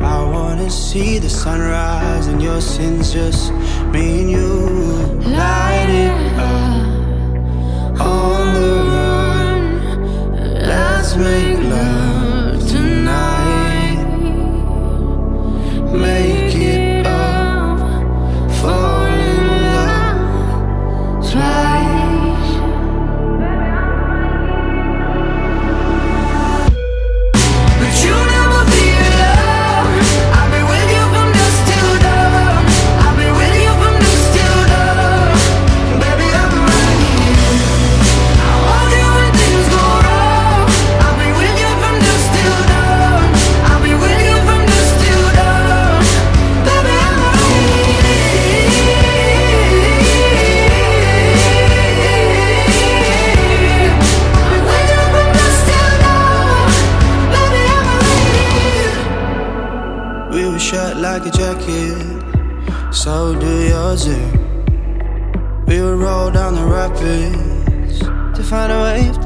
I wanna see the sunrise and your sins just me and you. Light it up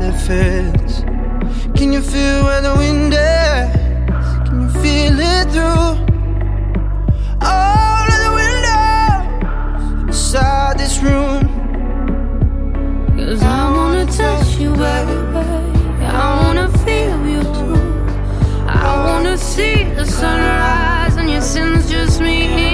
wave that fits. Can you feel where the wind is? Can you feel it through all of the windows inside this room? Cause I wanna touch you, baby. I wanna feel you too. I wanna see the sunrise and your sins just me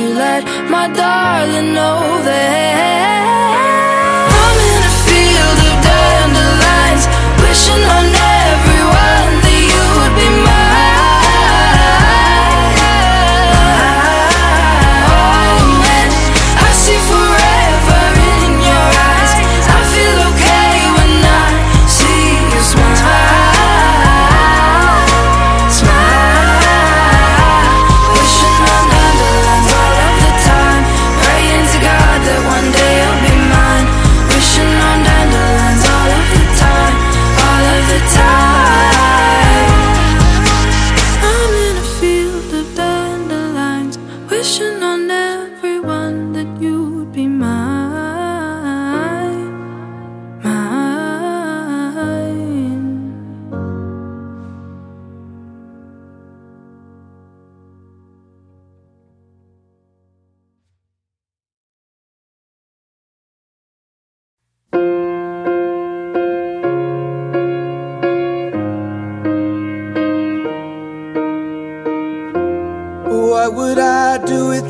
you let my darling know that? I'm in a field of dandelions, wishing on everyone